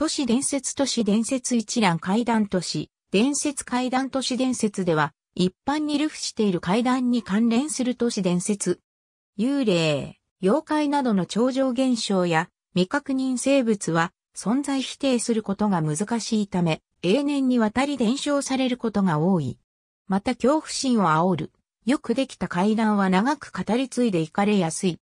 都市伝説都市伝説一覧階段都市、伝説階段都市伝説では、一般に流布している階段に関連する都市伝説。幽霊、妖怪などの超常現象や未確認生物は存在否定することが難しいため、永年にわたり伝承されることが多い。また恐怖心を煽る。よくできた階段は長く語り継いでいかれやすい。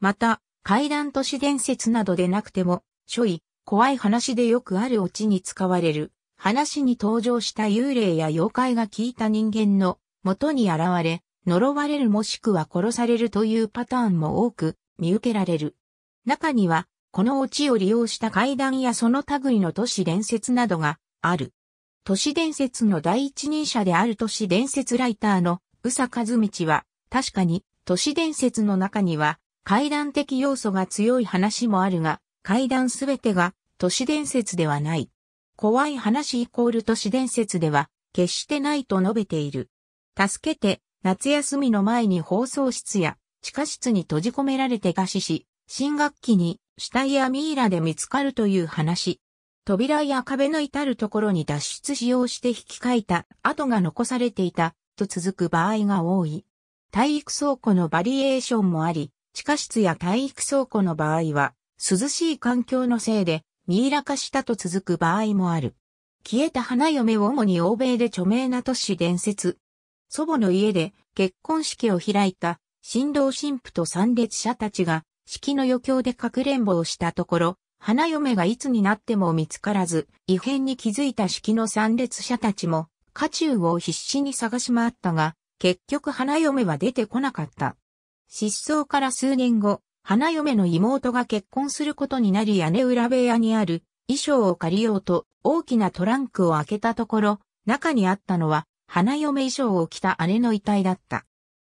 また、階段都市伝説などでなくても、諸位、怖い話でよくあるオチに使われる、話に登場した幽霊や妖怪が聞いた人間の元に現れ、呪われるもしくは殺されるというパターンも多く見受けられる。中には、このオチを利用した階段やその類の都市伝説などがある。都市伝説の第一人者である都市伝説ライターの宇佐和道は、確かに都市伝説の中には階段的要素が強い話もあるが、階段すべてが都市伝説ではない。怖い話イコール都市伝説では決してないと述べている。助けて、夏休みの前に放送室や地下室に閉じ込められて餓死し、新学期に死体やミイラで見つかるという話。扉や壁の至るところに脱出しようして引き換えた跡が残されていたと続く場合が多い。体育倉庫のバリエーションもあり、地下室や体育倉庫の場合は、涼しい環境のせいで、ミイラ化したと続く場合もある。消えた花嫁を主に欧米で著名な都市伝説。祖母の家で結婚式を開いた新郎新婦と参列者たちが式の余興でかくれんぼをしたところ、花嫁がいつになっても見つからず、異変に気づいた式の参列者たちも、家中を必死に探し回ったが、結局花嫁は出てこなかった。失踪から数年後、花嫁の妹が結婚することになり屋根裏部屋にある衣装を借りようと大きなトランクを開けたところ、中にあったのは花嫁衣装を着た姉の遺体だった。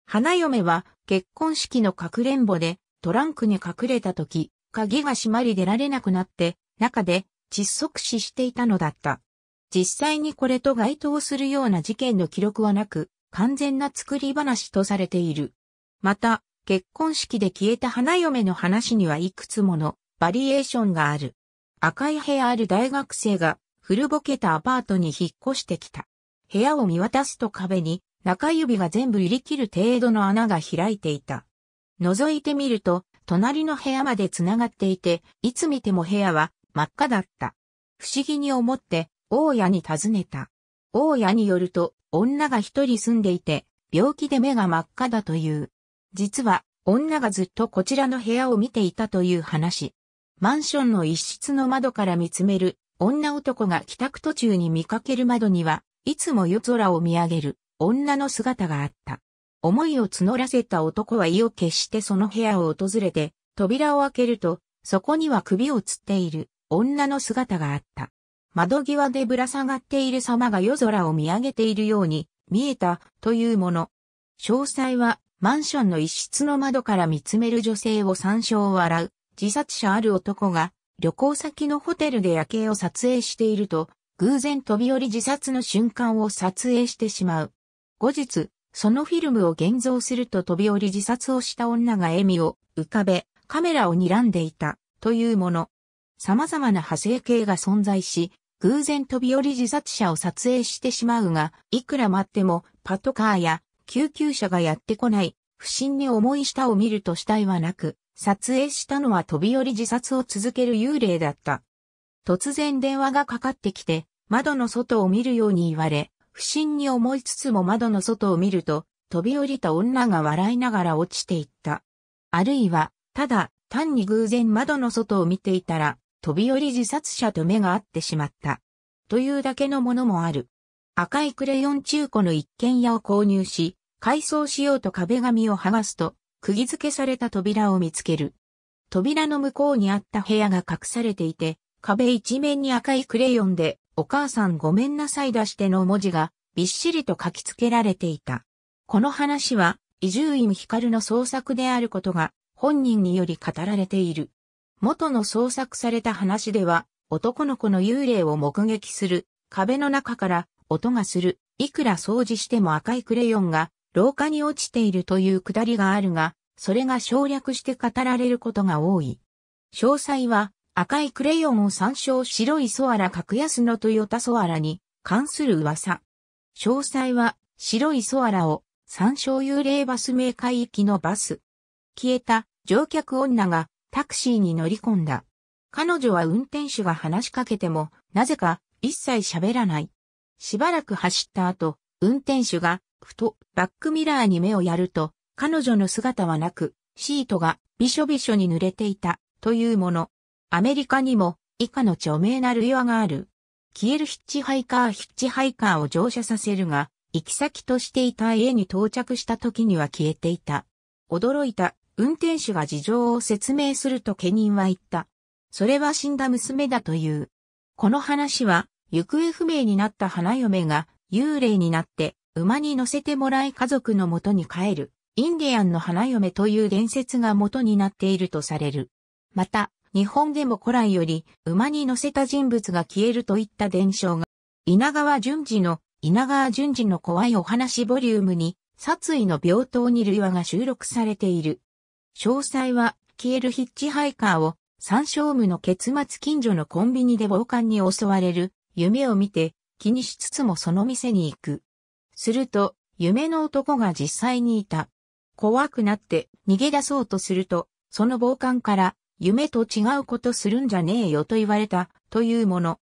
花嫁は結婚式のかくれんぼでトランクに隠れた時、鍵が閉まり出られなくなって中で窒息死していたのだった。実際にこれと該当するような事件の記録はなく、完全な作り話とされている。また、結婚式で消えた花嫁の話にはいくつものバリエーションがある。赤い部屋ある大学生が古ぼけたアパートに引っ越してきた。部屋を見渡すと壁に中指が全部入り切る程度の穴が開いていた。覗いてみると、隣の部屋まで繋がっていて、いつ見ても部屋は真っ赤だった。不思議に思って、大家に尋ねた。大家によると、女が一人住んでいて、病気で目が真っ赤だという。実は、女がずっとこちらの部屋を見ていたという話。マンションの一室の窓から見つめる女男が帰宅途中に見かける窓には、いつも夜空を見上げる女の姿があった。思いを募らせた男は意を決してその部屋を訪れて、扉を開けると、そこには首をつっている女の姿があった。窓際でぶら下がっている様が夜空を見上げているように見えたというもの。詳細はマンションの一室の窓から見つめる女性を山椒を笑う自殺者ある男が旅行先のホテルで夜景を撮影していると偶然飛び降り自殺の瞬間を撮影してしまう。後日、そのフィルムを現像すると飛び降り自殺をした女が笑みを浮かべカメラを睨んでいたというもの。様々な派生系が存在し、偶然飛び降り自殺者を撮影してしまうが、いくら待ってもパトカーや救急車がやってこない、不審に重い下を見ると死体はなく、撮影したのは飛び降り自殺を続ける幽霊だった。突然電話がかかってきて、窓の外を見るように言われ、不審に思いつつも窓の外を見ると、飛び降りた女が笑いながら落ちていった。あるいは、ただ、単に偶然窓の外を見ていたら、飛び降り自殺者と目が合ってしまった。というだけのものもある。赤いクレヨン中古の一軒家を購入し、改装しようと壁紙を剥がすと、釘付けされた扉を見つける。扉の向こうにあった部屋が隠されていて、壁一面に赤いクレヨンで、お母さんごめんなさい出しての文字がびっしりと書き付けられていた。この話は、伊集院光の創作であることが本人により語られている。元の創作された話では、男の子の幽霊を目撃する、壁の中から音がする、いくら掃除しても赤いクレヨンが廊下に落ちているというくだりがあるが、それが省略して語られることが多い。詳細は赤いクレヨンを参照白いソアラ格安のトヨタソアラに関する噂。詳細は白いソアラを参照幽霊バスメーカー行きのバス。消えた乗客女がタクシーに乗り込んだ。彼女は運転手が話しかけてもなぜか一切喋らない。しばらく走った後、運転手がふとバックミラーに目をやると彼女の姿はなくシートがびしょびしょに濡れていたというもの。アメリカにも以下の著名な類話がある。消えるヒッチハイカーヒッチハイカーを乗車させるが、行き先としていた家に到着した時には消えていた。驚いた運転手が事情を説明すると家人は言った。それは死んだ娘だという。この話は、行方不明になった花嫁が幽霊になって馬に乗せてもらい家族の元に帰る、インディアンの花嫁という伝説が元になっているとされる。また、日本でも古来より馬に乗せた人物が消えるといった伝承が、稲川淳二の稲川淳二の怖いお話ボリュームに、殺意の病棟に類話が収録されている。詳細は、消えるヒッチハイカーを、三勝無の結末近所のコンビニで暴漢に襲われる、夢を見て、気にしつつもその店に行く。すると、夢の男が実際にいた。怖くなって逃げ出そうとすると、その暴漢から夢と違うことするんじゃねえよと言われたというもの。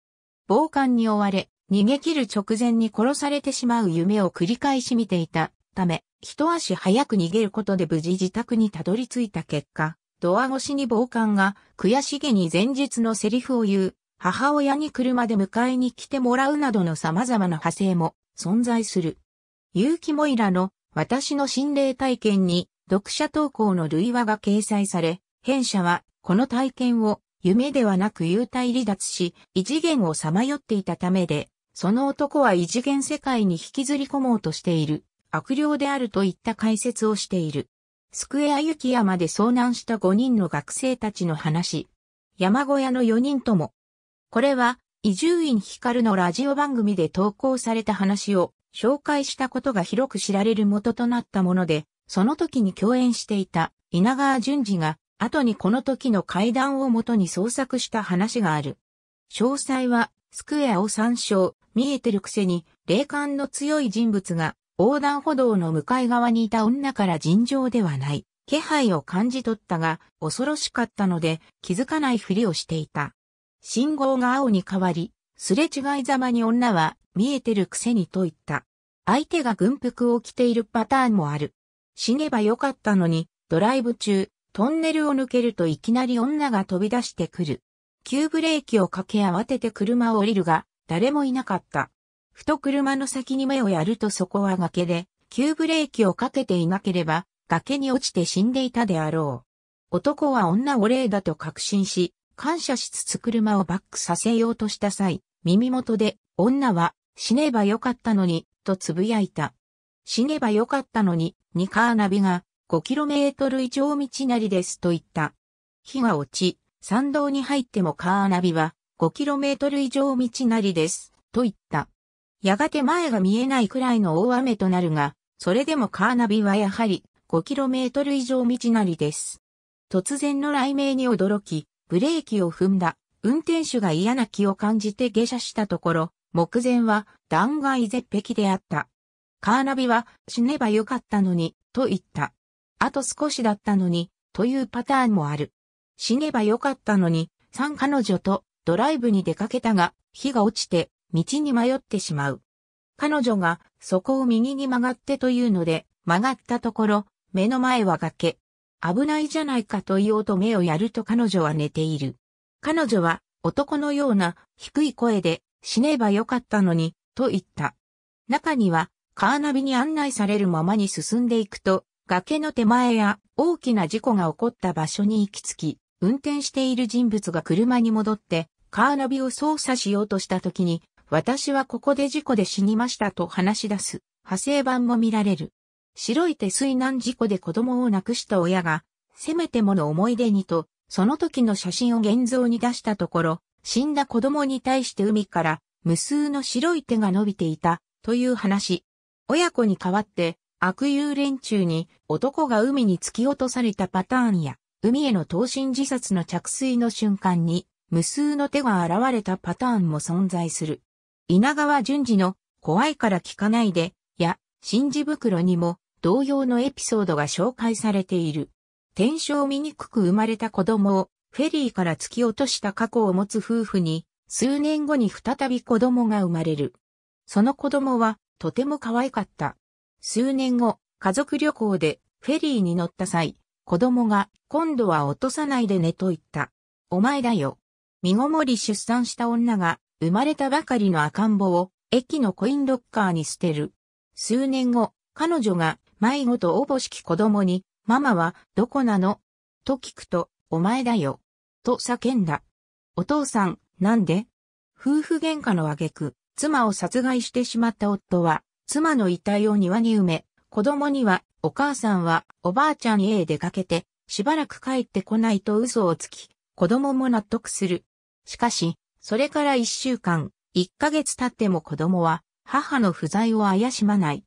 暴漢に追われ、逃げ切る直前に殺されてしまう夢を繰り返し見ていたため、一足早く逃げることで無事自宅にたどり着いた結果、ドア越しに暴漢が悔しげに前日のセリフを言う、母親に車で迎えに来てもらうなどの様々な派生も存在する。結城モイラの私の心霊体験に読者投稿の類話が掲載され、編者はこの体験を夢ではなく幽体離脱し、異次元をさまよっていたためで、その男は異次元世界に引きずり込もうとしている悪霊であるといった解説をしている。スクエア雪山で遭難した5人の学生たちの話。山小屋の4人とも。これは、移住院光のラジオ番組で投稿された話を紹介したことが広く知られる元となったもので、その時に共演していた稲川淳二が後にこの時の階段をもとに創作した話がある。詳細は、スクエアを参照、見えてるくせに、霊感の強い人物が、横断歩道の向かい側にいた女から尋常ではない、気配を感じ取ったが、恐ろしかったので、気づかないふりをしていた。信号が青に変わり、すれ違いざまに女は、見えてるくせにと言った。相手が軍服を着ているパターンもある。死ねばよかったのに、ドライブ中、トンネルを抜けるといきなり女が飛び出してくる。急ブレーキをかけ慌てて車を降りるが、誰もいなかった。ふと車の先に目をやるとそこは崖で、急ブレーキをかけていなければ、崖に落ちて死んでいたであろう。男は女お礼だと確信し、感謝しつつ車をバックさせようとした際、耳元で、女は、死ねばよかったのに、と呟いた。死ねばよかったのに、にカーナビが、5km 以上道なりですと言った。火が落ち、山道に入ってもカーナビは 5km 以上道なりですと言った。やがて前が見えないくらいの大雨となるが、それでもカーナビはやはり 5km 以上道なりです。突然の雷鳴に驚き、ブレーキを踏んだ。運転手が嫌な気を感じて下車したところ、目前は断崖絶壁であった。カーナビは死ねばよかったのに、と言った。あと少しだったのに、というパターンもある。死ねばよかったのに、三彼女とドライブに出かけたが、火が落ちて道に迷ってしまう。彼女がそこを右に曲がってというので、曲がったところ、目の前は崖。危ないじゃないかと言おうと目をやると彼女は寝ている。彼女は男のような低い声で死ねばよかったのに、と言った。中にはカーナビに案内されるままに進んでいくと、崖の手前や大きな事故が起こった場所に行き着き、運転している人物が車に戻ってカーナビを操作しようとした時に、私はここで事故で死にましたと話し出す派生版も見られる。白い手水難事故で子供を亡くした親が、せめてもの思い出にと、その時の写真を現像に出したところ、死んだ子供に対して海から無数の白い手が伸びていたという話。親子に代わって悪友連中に男が海に突き落とされたパターンや、海への投身自殺の着水の瞬間に、無数の手が現れたパターンも存在する。稲川淳二の怖いから聞かないで、や、新字袋にも同様のエピソードが紹介されている。天正醜く生まれた子供をフェリーから突き落とした過去を持つ夫婦に数年後に再び子供が生まれる。その子供はとても可愛かった。数年後、家族旅行でフェリーに乗った際、子供が今度は落とさないでねと言った。お前だよ。身ごもり出産した女が生まれたばかりの赤ん坊を駅のコインロッカーに捨てる。数年後、彼女が迷子とおぼしき子供に、ママはどこなの？と聞くと、お前だよ。と叫んだ。お父さん、なんで？夫婦喧嘩の挙句、妻を殺害してしまった夫は、妻の遺体を庭に埋め、子供には、お母さんはおばあちゃんへ出かけて、しばらく帰ってこないと嘘をつき、子供も納得する。しかし、それから一週間、一ヶ月経っても子供は、母の不在を怪しまない。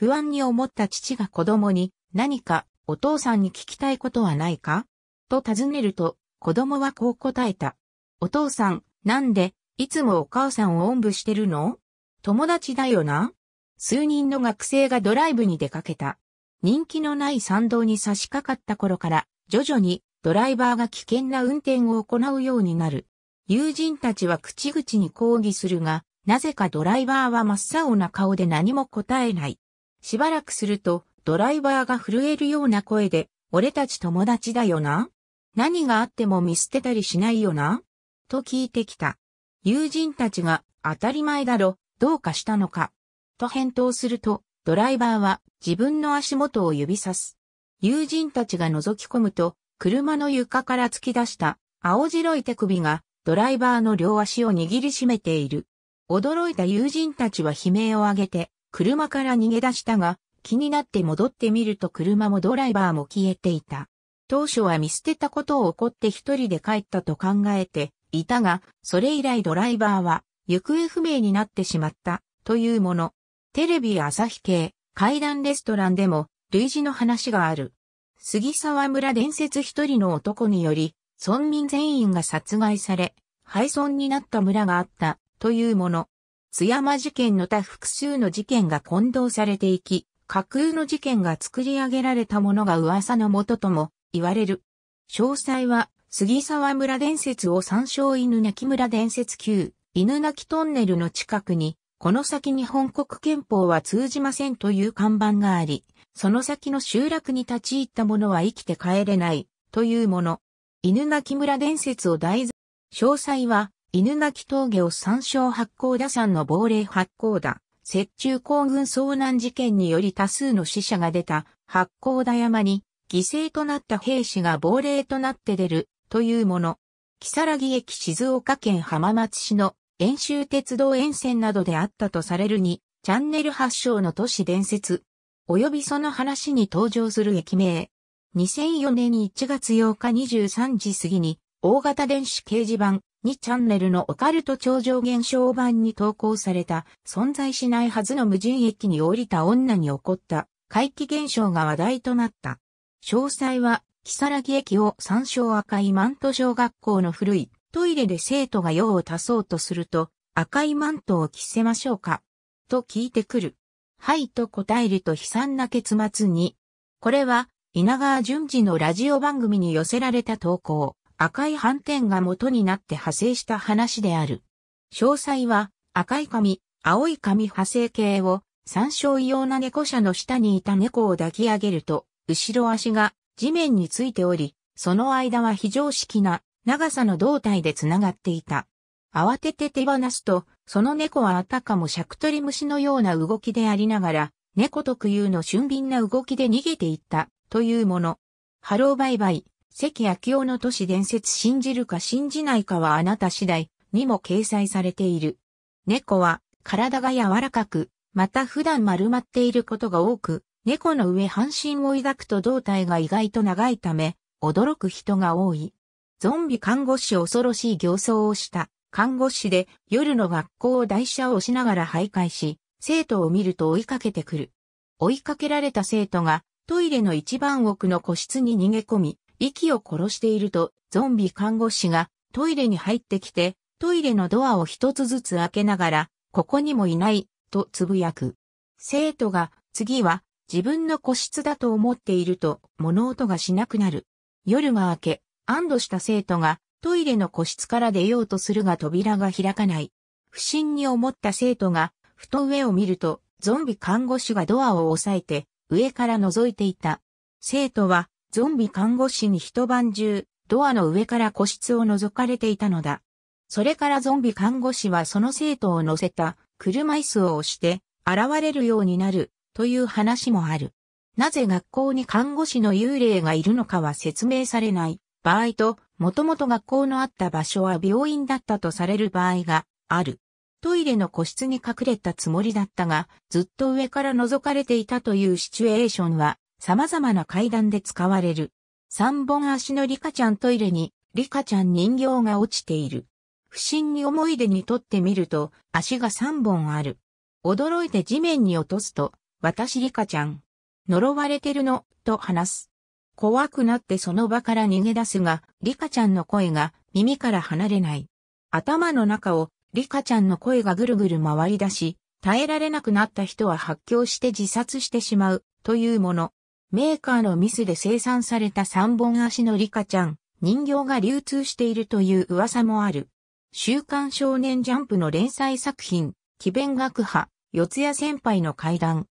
不安に思った父が子供に、何かお父さんに聞きたいことはないか？と尋ねると、子供はこう答えた。お父さん、なんで、いつもお母さんをおんぶしてるの友達だよな？数人の学生がドライブに出かけた。人気のない山道に差し掛かった頃から、徐々にドライバーが危険な運転を行うようになる。友人たちは口々に抗議するが、なぜかドライバーは真っ青な顔で何も答えない。しばらくすると、ドライバーが震えるような声で、俺たち友達だよな？何があっても見捨てたりしないよな？と聞いてきた。友人たちが当たり前だろ、どうかしたのか？と返答すると、ドライバーは自分の足元を指さす。友人たちが覗き込むと、車の床から突き出した青白い手首がドライバーの両足を握りしめている。驚いた友人たちは悲鳴を上げて、車から逃げ出したが、気になって戻ってみると車もドライバーも消えていた。当初は見捨てたことを怒って一人で帰ったと考えていたが、それ以来ドライバーは行方不明になってしまったというもの。テレビ朝日系、階段レストランでも類似の話がある。杉沢村伝説一人の男により、村民全員が殺害され、廃村になった村があったというもの。津山事件の他複数の事件が混同されていき、架空の事件が作り上げられたものが噂のもととも言われる。詳細は杉沢村伝説を参照犬鳴村伝説級、犬鳴トンネルの近くに、この先日本国憲法は通じませんという看板があり、その先の集落に立ち入った者は生きて帰れないというもの。犬鳴村伝説を題材。詳細は、犬鳴峠を参照八甲田山の亡霊八甲田、雪中行軍遭難事件により多数の死者が出た八甲田山に犠牲となった兵士が亡霊となって出るというもの。木更木駅静岡県浜松市の。遠州鉄道沿線などであったとされるに、チャンネル発祥の。都市伝説、及びその。話に登場する駅名。2004年1月8日23時過ぎに、大型電子掲示板2チャンネルのオカルト超常現象版に投稿された存在しないはずの無人駅に降りた女に起こった怪奇現象が話題となった。詳細は木更木駅を参照赤いマント小学校の古いトイレで生徒が用を足そうとすると赤いマントを着せましょうかと聞いてくる。はいと答えると悲惨な結末に。これは稲川淳二のラジオ番組に寄せられた投稿。赤い斑点が元になって派生した話である。詳細は赤い髪、青い髪派生形を参照異様な猫舎の下にいた猫を抱き上げると、後ろ足が地面についており、その間は非常識な長さの胴体で繋がっていた。慌てて手放すと、その猫はあたかもシャクトリムシのような動きでありながら、猫特有の俊敏な動きで逃げていった、というもの。ハローバイバイ、関明夫の都市伝説信じるか信じないかはあなた次第にも掲載されている。猫は体が柔らかく、また普段丸まっていることが多く、猫の上半身を抱くと胴体が意外と長いため、驚く人が多い。ゾンビ看護師恐ろしい形相をした看護師で夜の学校を台車をしながら徘徊し、生徒を見ると追いかけてくる。追いかけられた生徒がトイレの一番奥の個室に逃げ込み、息を殺していると、ゾンビ看護師がトイレに入ってきて、トイレのドアを一つずつ開けながら、ここにもいない、とつぶやく。生徒が、次は、自分の個室だと思っていると、物音がしなくなる。夜が明け、安堵した生徒が、トイレの個室から出ようとするが扉が開かない。不審に思った生徒が、ふと上を見ると、ゾンビ看護師がドアを押さえて、上から覗いていた。生徒は、ゾンビ看護師に一晩中、ドアの上から個室を覗かれていたのだ。それからゾンビ看護師はその生徒を乗せた車椅子を押して現れるようになるという話もある。なぜ学校に看護師の幽霊がいるのかは説明されない場合と、もともと学校のあった場所は病院だったとされる場合がある。トイレの個室に隠れたつもりだったが、ずっと上から覗かれていたというシチュエーションは、様々な階段で使われる。三本足のリカちゃんトイレに、リカちゃん人形が落ちている。不審に思い出にとってみると、足が三本ある。驚いて地面に落とすと、私リカちゃん。呪われてるの、と話す。怖くなってその場から逃げ出すが、リカちゃんの声が耳から離れない。頭の中をリカちゃんの声がぐるぐる回り出し、耐えられなくなった人は発狂して自殺してしまうというもの。メーカーのミスで生産された三本足のリカちゃん、人形が流通しているという噂もある。週刊少年ジャンプの連載作品、奇弁学派、四谷先輩の階段。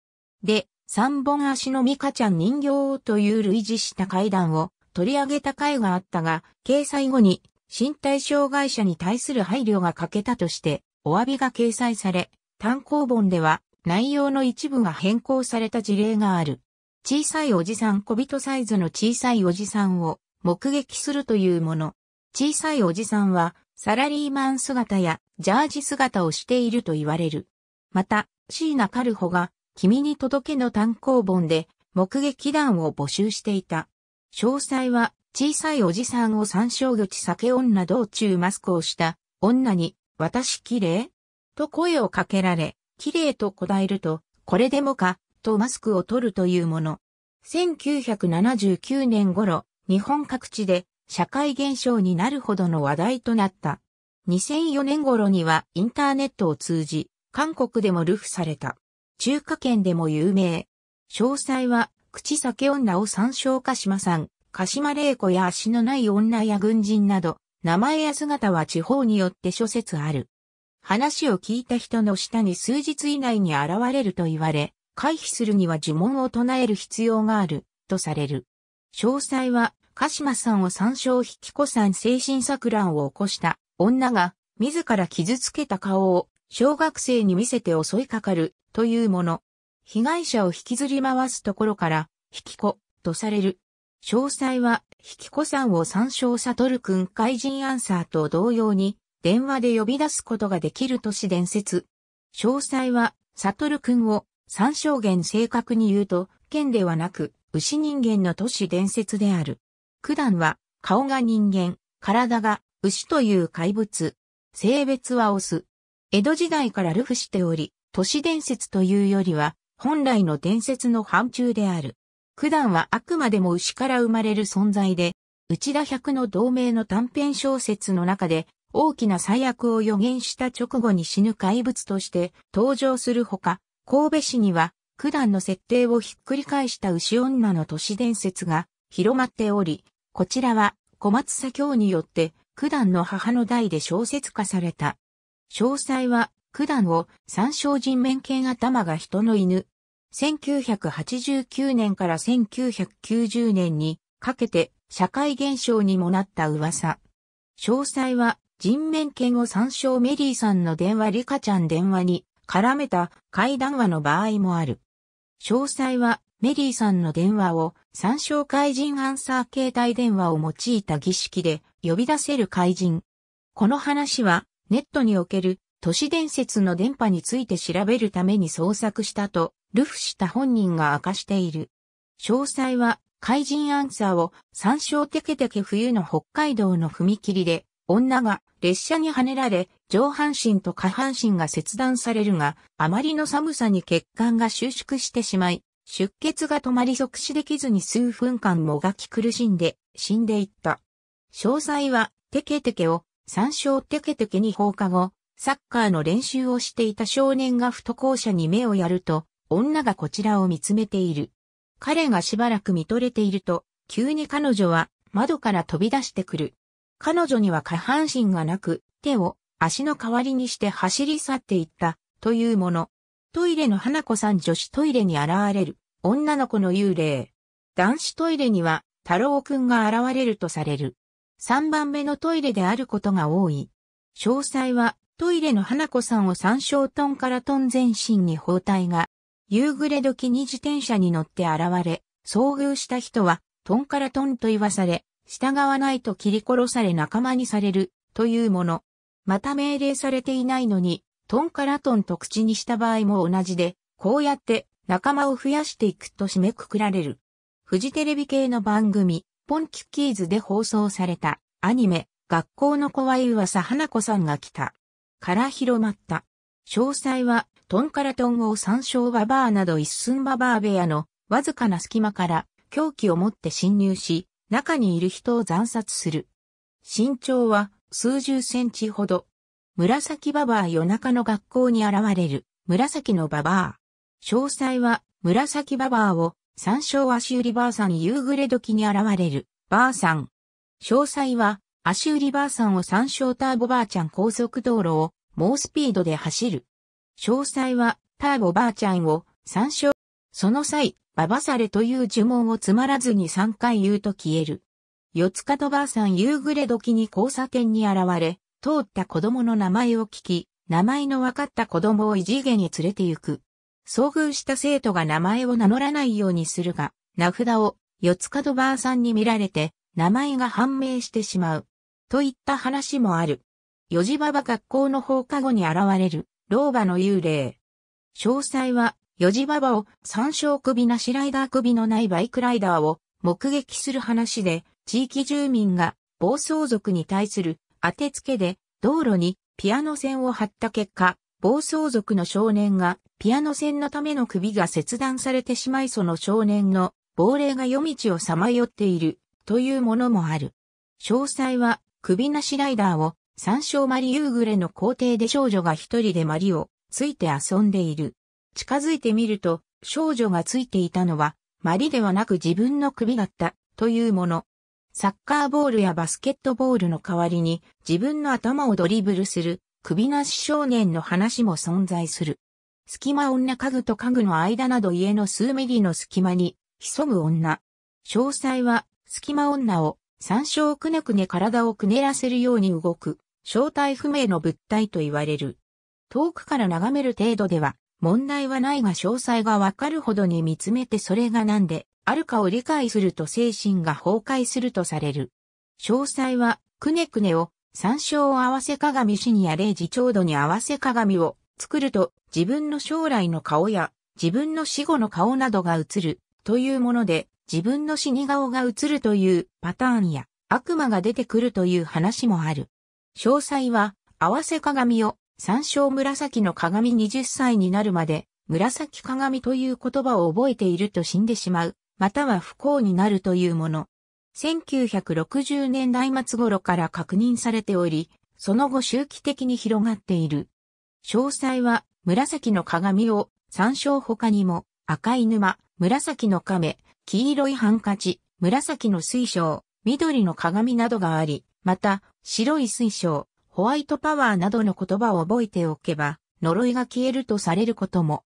で、三本足のミカちゃん人形という類似した階段を取り上げた回があったが、掲載後に身体障害者に対する配慮が欠けたとして、お詫びが掲載され、単行本では内容の一部が変更された事例がある。小さいおじさん小人サイズの小さいおじさんを目撃するというもの。小さいおじさんはサラリーマン姿やジャージ姿をしていると言われる。また、椎名カルホが君に届けの単行本で目撃談を募集していた。詳細は小さいおじさんを参照口酒女道中マスクをした女に、私綺麗？と声をかけられ、綺麗と答えると、これでもか、とマスクを取るというもの。1979年頃、日本各地で社会現象になるほどの話題となった。2004年頃にはインターネットを通じ、韓国でも流布された。中華圏でも有名。詳細は、口酒女を参照鹿島さん、鹿島玲子や足のない女や軍人など、名前や姿は地方によって諸説ある。話を聞いた人の下に数日以内に現れると言われ、回避するには呪文を唱える必要がある、とされる。詳細は、鹿島さんを参照引き子さん精神錯乱を起こした女が、自ら傷つけた顔を小学生に見せて襲いかかるというもの。被害者を引きずり回すところから、引き子とされる詳細は、引き子さんを参照悟くん怪人アンサーと同様に、電話で呼び出すことができる都市伝説。詳細は、悟くんを参照源正確に言うと、剣ではなく、牛人間の都市伝説である。九段は、顔が人間、体が牛という怪物。性別はオス。江戸時代から流布しており、都市伝説というよりは、本来の伝説の範疇である。九段はあくまでも牛から生まれる存在で、内田百の同盟の短編小説の中で、大きな最悪を予言した直後に死ぬ怪物として登場するほか、神戸市には、九段の設定をひっくり返した牛女の都市伝説が広まっており、こちらは小松左京によって九段の母の代で小説化された。詳細は、九段を三小人面犬頭が人の犬、1989年から1990年にかけて社会現象にもなった噂。詳細は人面犬を参照メリーさんの電話リカちゃん電話に絡めた怪談話の場合もある。詳細はメリーさんの電話を参照怪人アンサー携帯電話を用いた儀式で呼び出せる怪人。この話はネットにおける都市伝説の電波について調べるために創作したとルフした本人が明かしている。詳細は、怪人アンサーを参照テケテケ冬の北海道の踏切で、女が列車にはねられ、上半身と下半身が切断されるが、あまりの寒さに血管が収縮してしまい、出血が止まり即死できずに数分間もがき苦しんで死んでいった。詳細は、テケテケを参照テケテケに放課後、サッカーの練習をしていた少年が不登校者に目をやると、女がこちらを見つめている。彼がしばらく見とれていると、急に彼女は窓から飛び出してくる。彼女には下半身がなく、手を足の代わりにして走り去っていったというもの。トイレの花子さん女子トイレに現れる女の子の幽霊。男子トイレには太郎くんが現れるとされる。3番目のトイレであることが多い。詳細はトイレの花子さんを参照トンからトン全身に包帯が夕暮れ時に自転車に乗って現れ、遭遇した人はトンからトンと言わされ、従わないと切り殺され仲間にされるというもの。また命令されていないのに、トンからトンと口にした場合も同じで、こうやって仲間を増やしていくと締めくくられる。フジテレビ系の番組、ポンキュキーズで放送されたアニメ、学校の怖い噂花子さんが来た。から広まった。詳細は、トンからトンを参照ババアなど一寸ババア部屋のわずかな隙間から凶器を持って侵入し、中にいる人を惨殺する。身長は数十センチほど。紫ババア夜中の学校に現れる紫のババア。詳細は紫ババアを参照足売りばあさん夕暮れ時に現れるばあさん。詳細は足売りばあさんを参照ターボばあちゃん高速道路を猛スピードで走る。詳細はターボばあちゃんを参照。その際、ババサレという呪文をつまらずに3回言うと消える。四つ角ばあさん夕暮れ時に交差点に現れ、通った子供の名前を聞き、名前の分かった子供を異次元に連れて行く。遭遇した生徒が名前を名乗らないようにするが、名札を四つ角ばあさんに見られて、名前が判明してしまう。といった話もある。四時馬場学校の放課後に現れる、老婆の幽霊。詳細は、四時馬場を三小首なしライダー首のないバイクライダーを目撃する話で、地域住民が暴走族に対する当てつけで道路にピアノ線を張った結果、暴走族の少年がピアノ線のための首が切断されてしまいその少年の亡霊が夜道をさまよっているというものもある。詳細は首なしライダーを三章マリ夕暮れの校庭で少女が一人でマリをついて遊んでいる。近づいてみると少女がついていたのはマリではなく自分の首だったというもの。サッカーボールやバスケットボールの代わりに自分の頭をドリブルする首なし少年の話も存在する。隙間女家具と家具の間など家の数ミリの隙間に潜む女。詳細は隙間女を山椒くねくね体をくねらせるように動く正体不明の物体と言われる。遠くから眺める程度では問題はないが詳細がわかるほどに見つめてそれが何であるかを理解すると精神が崩壊するとされる。詳細は、くねくねを、参照合わせ鏡シニア0時ちょうどに合わせ鏡を作ると、自分の将来の顔や、自分の死後の顔などが映る、というもので、自分の死に顔が映るというパターンや、悪魔が出てくるという話もある。詳細は、合わせ鏡を、参照紫の鏡20歳になるまで、紫鏡という言葉を覚えていると死んでしまう。または不幸になるというもの。1960年代末頃から確認されており、その後周期的に広がっている。詳細は、紫の鏡を、参照他にも、赤い沼、紫の亀、黄色いハンカチ、紫の水晶、緑の鏡などがあり、また、白い水晶、ホワイトパワーなどの言葉を覚えておけば、呪いが消えるとされることも。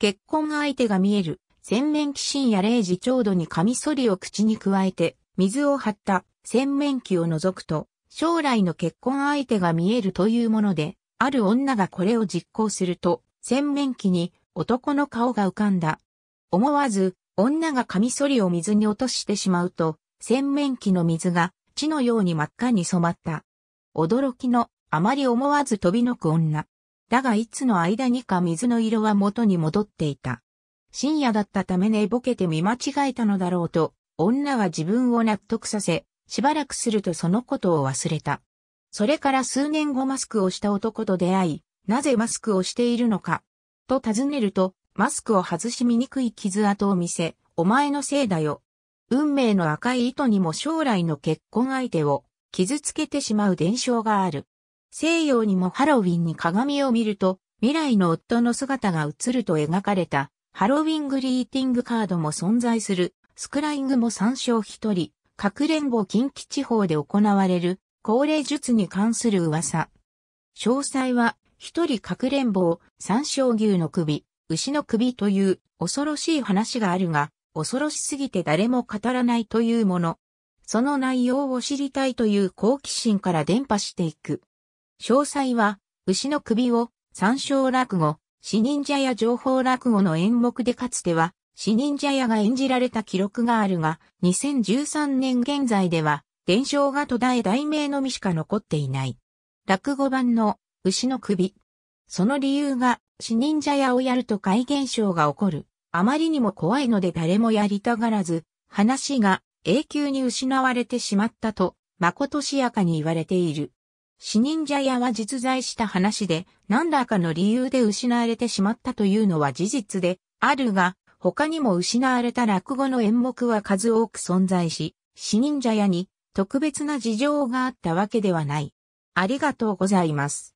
結婚相手が見える、洗面器深夜0時ちょうどにカミソリを口に加えて、水を張った洗面器を除くと、将来の結婚相手が見えるというもので、ある女がこれを実行すると、洗面器に男の顔が浮かんだ。思わず、女がカミソリを水に落としてしまうと、洗面器の水が血のように真っ赤に染まった。驚きの、あまり思わず飛びのく女。だがいつの間にか水の色は元に戻っていた。深夜だったため寝ぼけて見間違えたのだろうと、女は自分を納得させ、しばらくするとそのことを忘れた。それから数年後マスクをした男と出会い、なぜマスクをしているのか、と尋ねると、マスクを外し醜い傷跡を見せ、お前のせいだよ。運命の赤い糸にも将来の結婚相手を傷つけてしまう伝承がある。西洋にもハロウィンに鏡を見ると、未来の夫の姿が映ると描かれた、ハロウィングリーティングカードも存在する、スクライングも参照一人、かくれんぼ近畿地方で行われる、高齢術に関する噂。詳細は、一人かくれんぼを、三章牛の首、牛の首という恐ろしい話があるが、恐ろしすぎて誰も語らないというもの。その内容を知りたいという好奇心から伝播していく。詳細は、牛の首を、三章落語、死忍者や情報落語の演目でかつては、死忍者屋が演じられた記録があるが、2013年現在では、伝承が途絶え題名のみしか残っていない。落語版の牛の首。その理由が、死忍者屋をやると怪現象が起こる。あまりにも怖いので誰もやりたがらず、話が永久に失われてしまったと、まことしやかに言われている。死忍者屋は実在した話で、何らかの理由で失われてしまったというのは事実であるが、他にも失われた落語の演目は数多く存在し、死忍者屋に特別な事情があったわけではない。ありがとうございます。